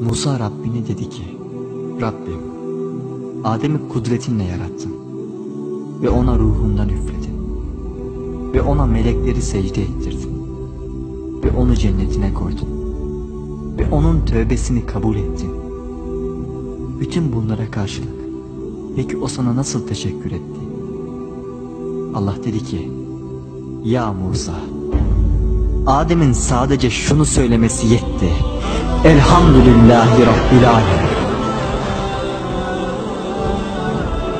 Musa Rabbine dedi ki, Rabbim, Adem'i kudretinle yarattın ve ona ruhundan üfledin ve ona melekleri secde ettirdin ve onu cennetine koydun ve onun tövbesini kabul ettin. Bütün bunlara karşılık, peki o sana nasıl teşekkür etti? Allah dedi ki, Ya Musa, Adem'in sadece şunu söylemesi yetti. Elhamdülillahi Rabbil Alemin.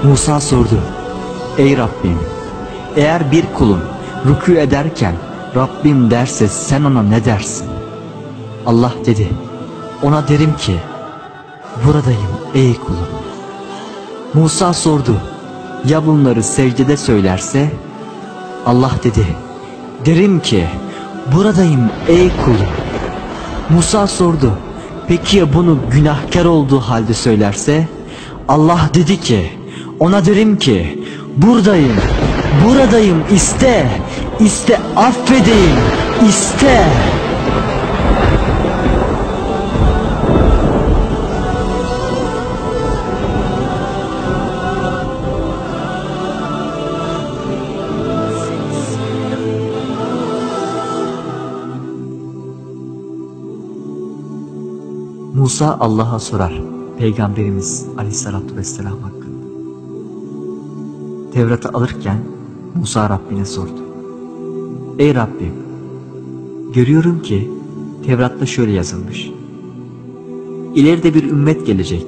Musa sordu. Ey Rabbim, eğer bir kulun rükû ederken Rabbim derse sen ona ne dersin? Allah dedi. Ona derim ki, buradayım ey kulum. Musa sordu. Ya bunları secdede söylerse? Allah dedi. Derim ki, buradayım ey kulum. Musa sordu. Peki ya bunu günahkar olduğu halde söylerse? Allah dedi ki, ona derim ki, buradayım, buradayım iste, iste affedeyim, iste. Musa Allah'a sorar. Peygamberimiz Aleyhisselatü Vesselam hakkında. Tevrat'ı alırken Musa Rabbine sordu. Ey Rabbim, görüyorum ki Tevrat'ta şöyle yazılmış. İleride bir ümmet gelecek.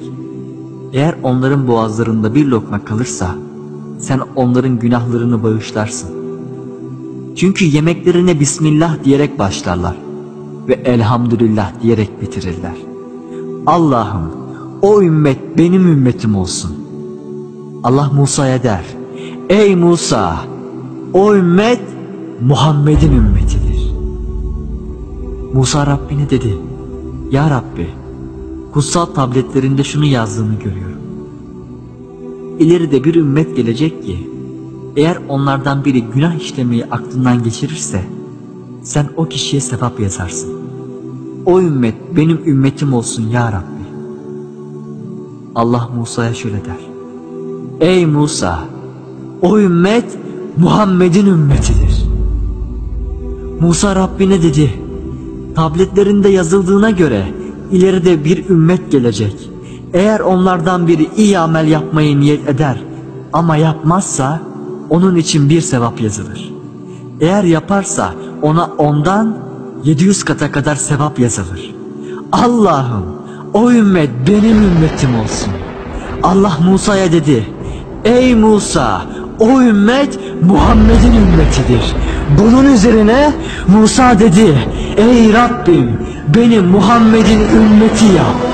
Eğer onların boğazlarında bir lokma kalırsa sen onların günahlarını bağışlarsın. Çünkü yemeklerine Bismillah diyerek başlarlar ve Elhamdülillah diyerek bitirirler. Allah'ım o ümmet benim ümmetim olsun. Allah Musa'ya der. Ey Musa o ümmet Muhammed'in ümmetidir. Musa Rabbine dedi. Ya Rabbi kutsal tabletlerinde şunu yazdığını görüyorum. İleride bir ümmet gelecek ki eğer onlardan biri günah işlemeyi aklından geçirirse sen o kişiye sevap yazarsın. O ümmet benim ümmetim olsun ya Rabbi. Allah Musa'ya şöyle der. Ey Musa! O ümmet Muhammed'in ümmetidir. Musa Rabbine dedi. Tabletlerinde yazıldığına göre ileride bir ümmet gelecek. Eğer onlardan biri iyi amel yapmayı niyet eder ama yapmazsa onun için bir sevap yazılır. Eğer yaparsa ona ondan 700 kata kadar sevap yazılır. Allah'ım o ümmet benim ümmetim olsun. Allah Musa'ya dedi. Ey Musa o ümmet Muhammed'in ümmetidir. Bunun üzerine Musa dedi. Ey Rabbim beni Muhammed'in ümmeti yap.